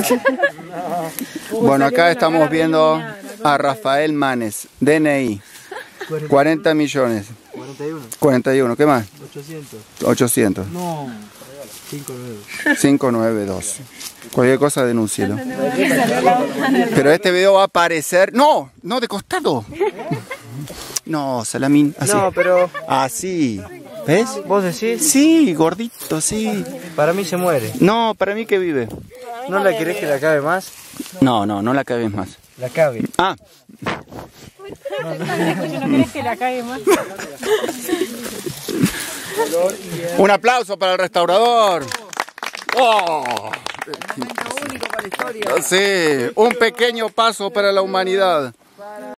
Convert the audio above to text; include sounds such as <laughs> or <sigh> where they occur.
<laughs> Bueno, acá estamos viendo a Rafael Manes, DNI, 40 millones. 41. 41, ¿qué más? 800. 800. No. 59. 592. Cualquier cosa denúncielo. Pero este video va a aparecer. ¡No! ¡No, de costado! No, Salamín. Así. No, pero Así. ¿Ves? vos decís, Sí, gordito, sí. para mí se muere. No, para mí que vive. ¿No la querés que la cabe más? No, no, no la cagues más. La cabe. Ah, ¿No querés que la cague más? un aplauso para el restaurador. ¡Oh! único para la historia. Sí, un pequeño paso para la humanidad.